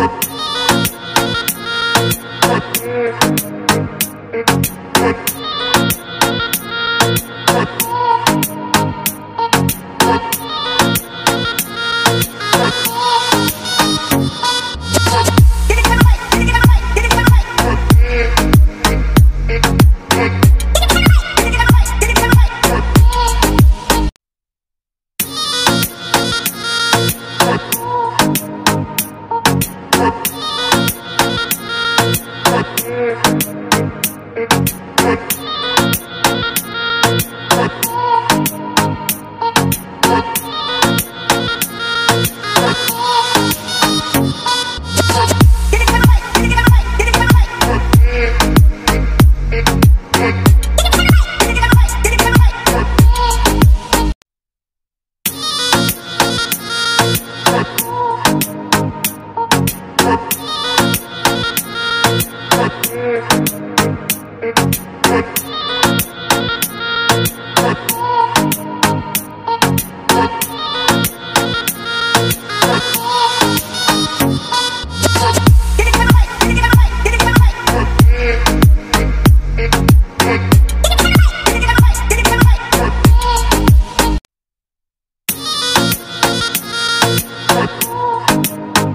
Yeah. What?